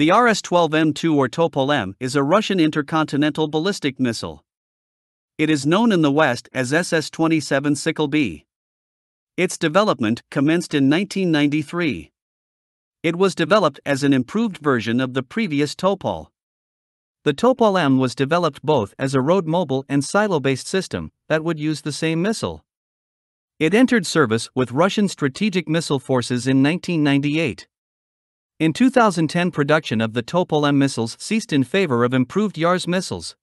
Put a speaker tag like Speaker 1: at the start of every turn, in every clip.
Speaker 1: The RS 12M2 or Topol M is a Russian intercontinental ballistic missile. It is known in the West as SS 27 Sickle B. Its development commenced in 1993. It was developed as an improved version of the previous Topol. The Topol M was developed both as a road mobile and silo based system that would use the same missile. It entered service with Russian strategic missile forces in 1998. In 2010, production of the Topol M missiles ceased in favor of improved Yars missiles.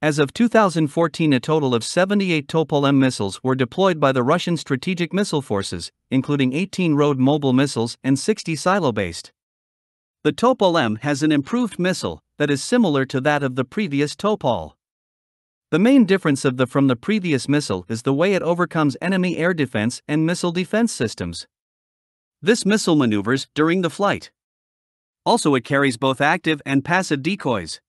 Speaker 1: As of 2014, a total of 78 Topol M missiles were deployed by the Russian strategic missile forces, including 18 road mobile missiles and 60 silo based. The Topol M has an improved missile that is similar to that of the previous Topol. The main difference of the from the previous missile is the way it overcomes enemy air defense and missile defense systems. This missile maneuvers during the flight. Also, it carries both active and passive decoys.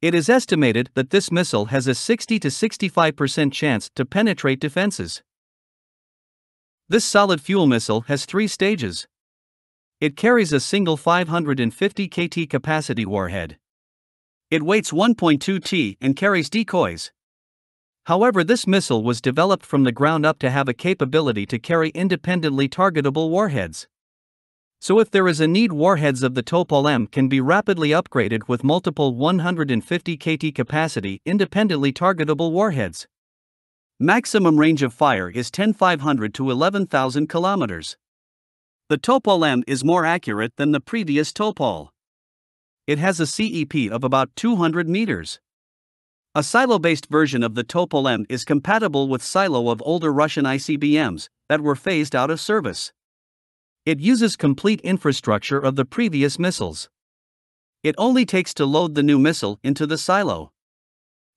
Speaker 1: It is estimated that this missile has a 60 to 65% chance to penetrate defenses. This solid fuel missile has three stages. It carries a single 550 KT capacity warhead. It weighs 1.2 t and carries decoys. However, this missile was developed from the ground up to have a capability to carry independently targetable warheads. So, if there is a need, warheads of the Topol M can be rapidly upgraded with multiple 150 KT capacity independently targetable warheads. Maximum range of fire is 10,500 to 11,000 kilometers. The Topol M is more accurate than the previous Topol it has a CEP of about 200 meters. A silo based version of the Topol M is compatible with silo of older Russian ICBMs that were phased out of service. It uses complete infrastructure of the previous missiles. It only takes to load the new missile into the silo.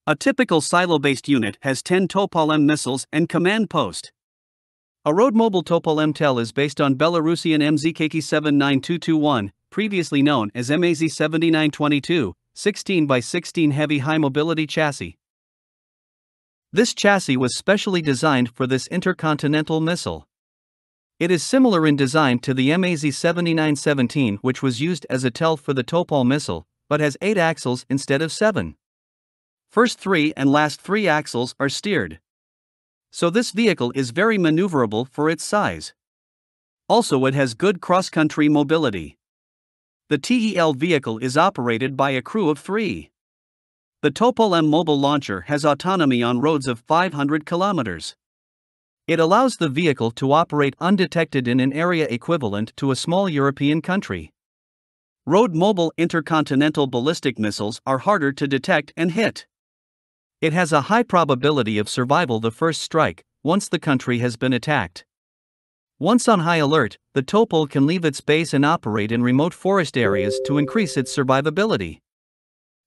Speaker 1: A typical silo based unit has 10 Topol M missiles and command post. A road mobile Topol MTEL is based on Belarusian MZKT 79221, previously known as MAZ 7922, 16 by 16 heavy high mobility chassis. This chassis was specially designed for this intercontinental missile. It is similar in design to the MAZ 7917, which was used as a TEL for the Topol missile, but has 8 axles instead of 7. First 3 and last 3 axles are steered. So this vehicle is very maneuverable for its size. Also, it has good cross country mobility. The TEL vehicle is operated by a crew of three. The Topol M mobile launcher has autonomy on roads of 500 kilometers. It allows the vehicle to operate undetected in an area equivalent to a small European country. Road mobile intercontinental ballistic missiles are harder to detect and hit. It has a high probability of survival the first strike, once the country has been attacked. Once on high alert, the Topol can leave its base and operate in remote forest areas to increase its survivability.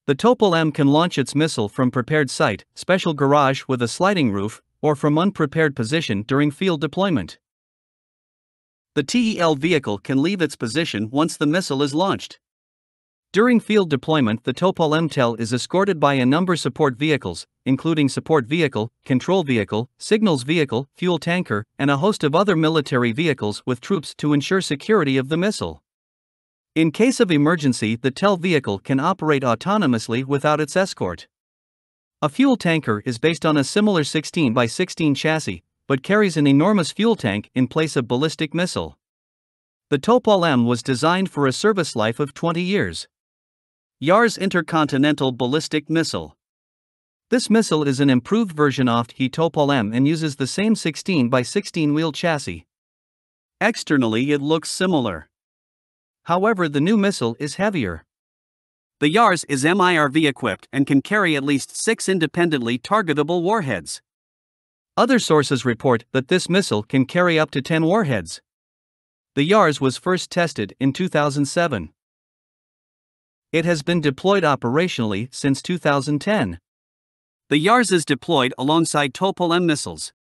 Speaker 1: The Topol M can launch its missile from prepared site, special garage with a sliding roof, or from unprepared position during field deployment. The TEL vehicle can leave its position once the missile is launched. During field deployment, the Topol MTEL is escorted by a number support vehicles, including support vehicle, control vehicle, signals vehicle, fuel tanker, and a host of other military vehicles with troops to ensure security of the missile. In case of emergency, the TEL vehicle can operate autonomously without its escort. A fuel tanker is based on a similar 16 by 16 chassis, but carries an enormous fuel tank in place of ballistic missile. The Topol M was designed for a service life of 20 years. Yars Intercontinental Ballistic Missile. This missile is an improved version of the Topol M and uses the same 16 by 16 wheel chassis. Externally, it looks similar. However, the new missile is heavier. The Yars is MIRV equipped and can carry at least six independently targetable warheads. Other sources report that this missile can carry up to 10 warheads. The Yars was first tested in 2007. It has been deployed operationally since 2010. The YARS is deployed alongside Topol M missiles,